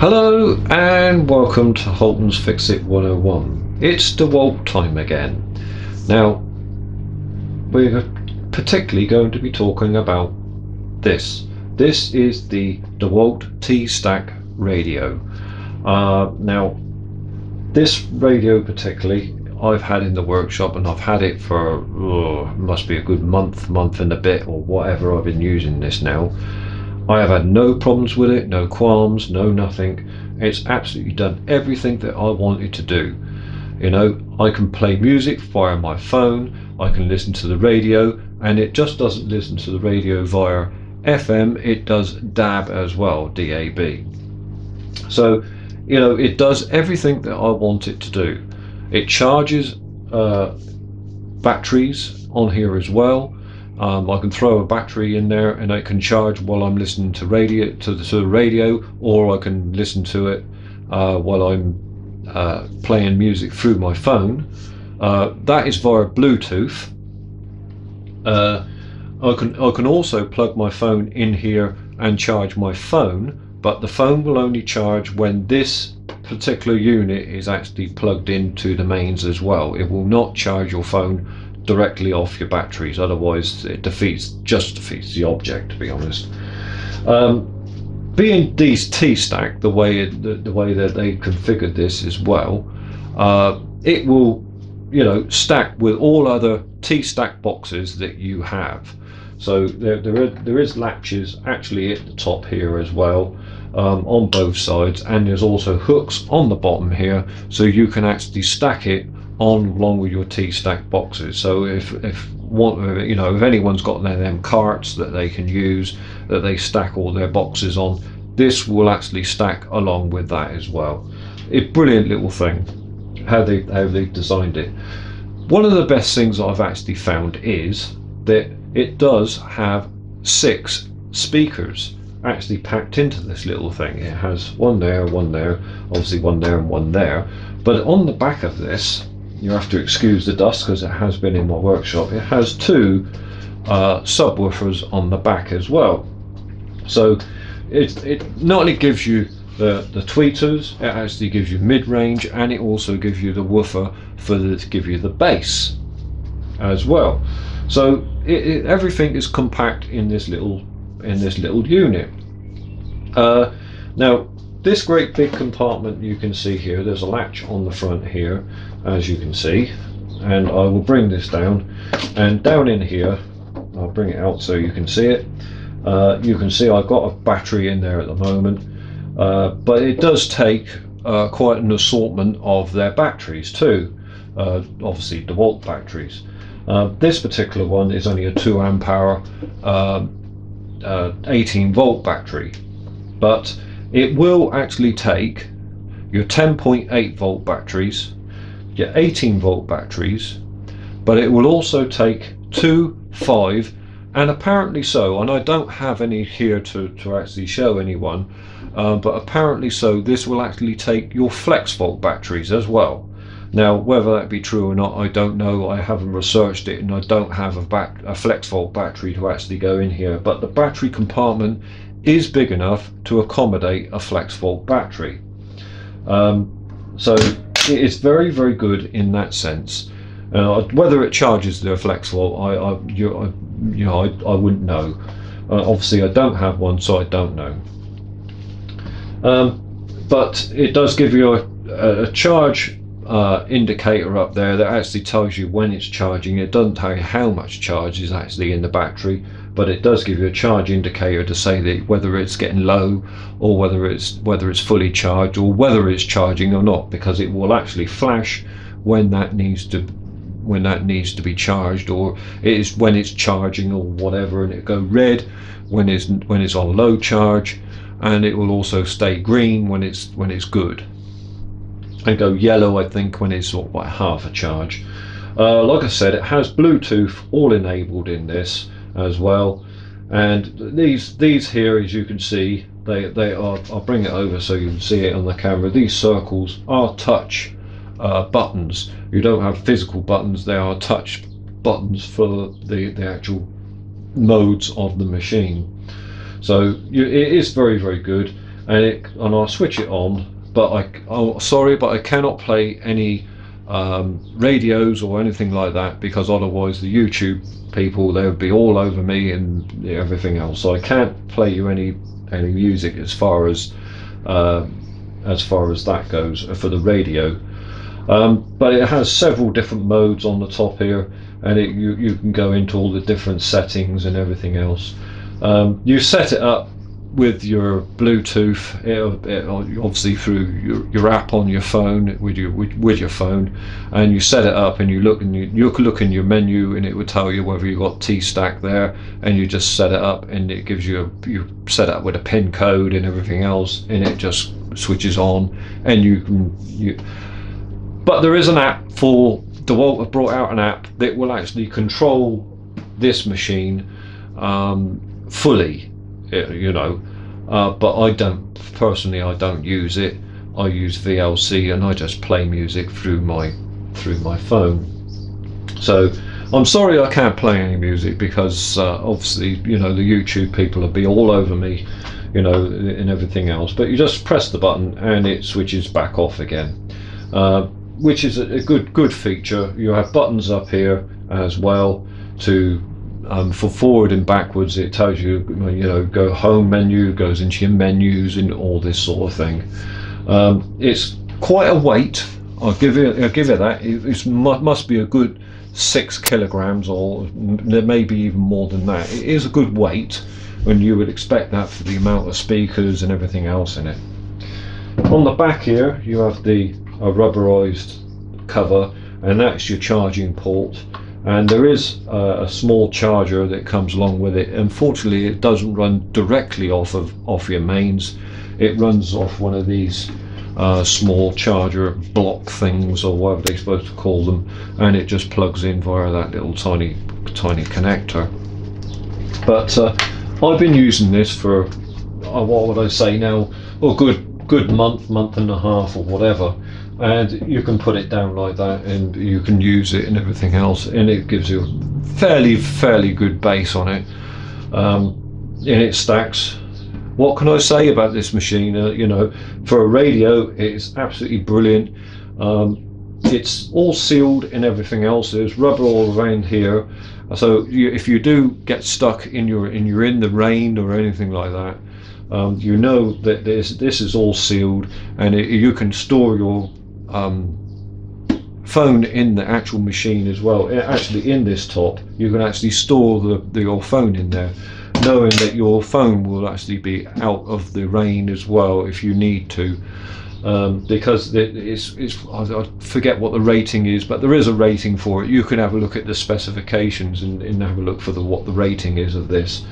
Hello and welcome to Holton's Fix It 101. It's DeWalt time again. Now, we're particularly going to be talking about this. This is the DeWalt T-Stack radio. Uh, now, this radio particularly, I've had in the workshop and I've had it for, oh, must be a good month, month and a bit or whatever I've been using this now. I have had no problems with it, no qualms, no nothing. It's absolutely done everything that I wanted to do. You know, I can play music via my phone, I can listen to the radio, and it just doesn't listen to the radio via FM, it does DAB as well, DAB. So, you know, it does everything that I want it to do. It charges uh, batteries on here as well. Um, I can throw a battery in there and it can charge while I'm listening to radio to the, to the radio, or I can listen to it uh, while I'm uh, playing music through my phone. Uh, that is via Bluetooth. Uh, I can I can also plug my phone in here and charge my phone, but the phone will only charge when this particular unit is actually plugged into the mains as well. It will not charge your phone directly off your batteries otherwise it defeats just defeats the object to be honest. Um, being these T-stack the way it, the, the, way that they configured this as well uh, it will you know stack with all other T-stack boxes that you have. So there, there, are, there is latches actually at the top here as well um, on both sides and there's also hooks on the bottom here so you can actually stack it on along with your T-stack boxes. So if if one, you know if anyone's got their them carts that they can use that they stack all their boxes on, this will actually stack along with that as well. A brilliant little thing. How they how they've designed it. One of the best things I've actually found is that it does have six speakers actually packed into this little thing. It has one there, one there, obviously one there and one there. But on the back of this, you have to excuse the dust because it has been in my workshop. It has two uh, subwoofers on the back as well. So it, it not only gives you the, the tweeters, it actually gives you mid-range and it also gives you the woofer for the, to give you the bass as well. So it, it, everything is compact in this little in this little unit. Uh, now this great big compartment you can see here, there's a latch on the front here, as you can see, and I will bring this down, and down in here, I'll bring it out so you can see it. Uh, you can see I've got a battery in there at the moment, uh, but it does take uh, quite an assortment of their batteries too, uh, obviously DeWalt batteries. Uh, this particular one is only a 2 amp hour um, uh, 18 volt battery, but it will actually take your 10.8 volt batteries, your 18 volt batteries, but it will also take two, five, and apparently so, and I don't have any here to, to actually show anyone, uh, but apparently so, this will actually take your flex volt batteries as well. Now, whether that be true or not, I don't know. I haven't researched it and I don't have a, back, a flex volt battery to actually go in here. But the battery compartment is big enough to accommodate a flex volt battery. Um, so it is very, very good in that sense. Uh, whether it charges the flex volt, I, I, you, I, you know, I, I wouldn't know. Uh, obviously, I don't have one, so I don't know. Um, but it does give you a, a charge uh, indicator up there that actually tells you when it's charging. It doesn't tell you how much charge is actually in the battery, but it does give you a charge indicator to say that whether it's getting low or whether it's whether it's fully charged or whether it's charging or not because it will actually flash when that needs to when that needs to be charged or it is when it's charging or whatever and it go red when it's when it's on low charge and it will also stay green when it's when it's good. And go yellow I think when it's sort of half a charge. Uh, like I said it has Bluetooth all enabled in this as well. And these these here as you can see they they are I'll bring it over so you can see it on the camera. These circles are touch uh, buttons. You don't have physical buttons. They are touch buttons for the the actual modes of the machine. So you, it is very very good. And it, and I'll switch it on. But I, oh, sorry, but I cannot play any um, radios or anything like that because otherwise the YouTube people they would be all over me and everything else. So I can't play you any any music as far as uh, as far as that goes for the radio. Um, but it has several different modes on the top here, and it, you you can go into all the different settings and everything else. Um, you set it up with your Bluetooth, it'll, it'll obviously through your, your app on your phone with your with, with, your phone, and you set it up and you look and you, you look in your menu and it would tell you whether you got T Stack there, and you just set it up and it gives you a, you set up with a pin code and everything else, and it just switches on, and you can you. But there is an app for DeWalt have brought out an app that will actually control this machine um, fully you know. Uh, but I don't personally. I don't use it. I use VLC and I just play music through my through my phone. So I'm sorry I can't play any music because uh, obviously you know the YouTube people will be all over me, you know, and everything else. But you just press the button and it switches back off again, uh, which is a, a good good feature. You have buttons up here as well to um, for forward and backwards it tells you you know go home menu goes into your menus and all this sort of thing. Um, it's quite a weight. I'll give it I'll give it that. It must be a good six kilograms or there may be even more than that. It is a good weight and you would expect that for the amount of speakers and everything else in it. On the back here you have the rubberized cover and that's your charging port and there is a, a, small charger that comes along with it. Unfortunately it doesn't run directly off of off your mains. It runs off one of these uh, small charger block things or whatever they're supposed to call them. And it just plugs in via that little tiny tiny connector. But uh, I've been using this for uh, what would I say now? A good good month month and a half or whatever and you can put it down like that and you can use it and everything else and it gives you fairly fairly good bass on it. Um, and it stacks. What can I say about this machine? Uh, you know for a radio it's absolutely brilliant. Um, it's all sealed and everything else. There's rubber all around here. So you, if you do get stuck in your in you're in the rain or anything like that um, you know that this this is all sealed and it, you can store your um, phone in the actual machine as well. Actually, in this top, you can actually store the, the, your phone in there, knowing that your phone will actually be out of the rain as well if you need to. Um, because it's, it's I forget what the rating is, but there is a rating for it. You can have a look at the specifications and, and have a look for the what the rating is of this.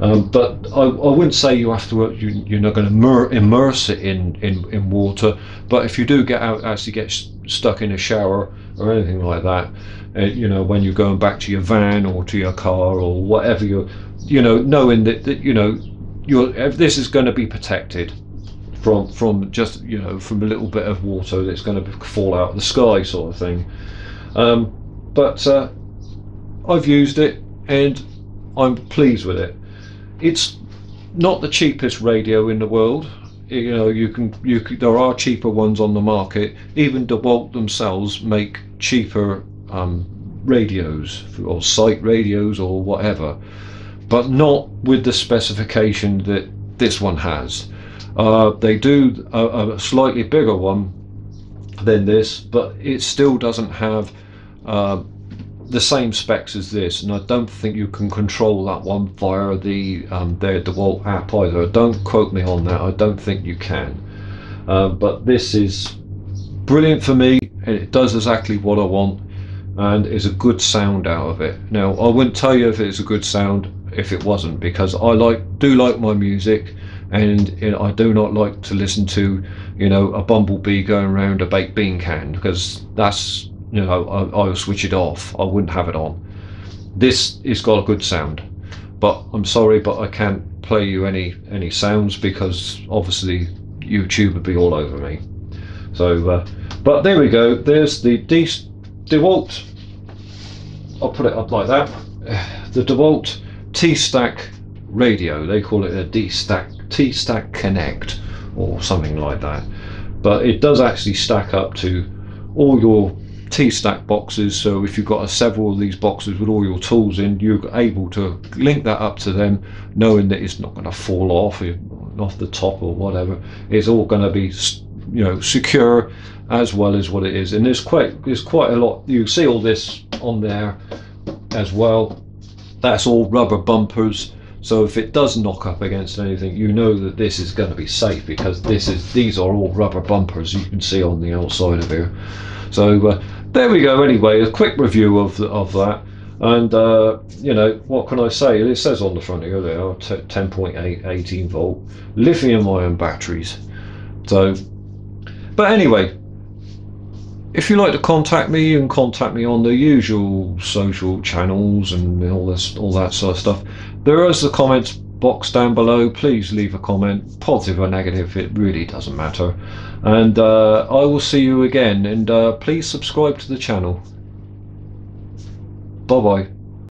Um, but I, I, wouldn't say you have to. You, are not going to immerse it in, in, in water. But if you do get out, actually get stuck in a shower or anything like that, uh, you know, when you're going back to your van or to your car or whatever you're, you know, knowing that, that you know, you're this is going to be protected from from just you know from a little bit of water that's going to fall out of the sky sort of thing. Um, but uh, I've used it and I'm pleased with it it's not the cheapest radio in the world. You know, you can you can, there are cheaper ones on the market. Even DeWalt themselves make cheaper um, radios or site radios or whatever, but not with the specification that this one has. Uh, they do a, a, slightly bigger one than this, but it still doesn't have uh, the same specs as this, and I don't think you can control that one via the um, the DeWalt app either. Don't quote me on that. I don't think you can. Uh, but this is brilliant for me, and it does exactly what I want, and is a good sound out of it. Now, I wouldn't tell you if it's a good sound if it wasn't, because I like do like my music, and you know, I do not like to listen to you know a bumblebee going around a baked bean can because that's you know, I, I'll switch it off. I wouldn't have it on. This has got a good sound, but I'm sorry, but I can't play you any any sounds because obviously YouTube would be all over me. So, uh, but there we go. There's the De DeWalt. I'll put it up like that. The DeWalt T-Stack radio. They call it a D-Stack T-Stack Connect or something like that. But it does actually stack up to all your T-stack boxes. So if you've got several of these boxes with all your tools in, you're able to link that up to them, knowing that it's not going to fall off off the top or whatever. It's all going to be you know secure as well as what it is. And there's quite there's quite a lot. You see all this on there as well. That's all rubber bumpers. So if it does knock up against anything you know that this is going to be safe because this is these are all rubber bumpers. You can see on the outside of here. So uh, there we go. Anyway a quick review of, of that. And uh, you know what can I say? It says on the front here they are 10.8 18 volt lithium ion batteries. So but anyway if you like to contact me, you can contact me on the usual social channels and all this, all that sort of stuff. There is a comments box down below. Please leave a comment, positive or negative. It really doesn't matter. And uh, I will see you again. And uh, please subscribe to the channel. Bye bye.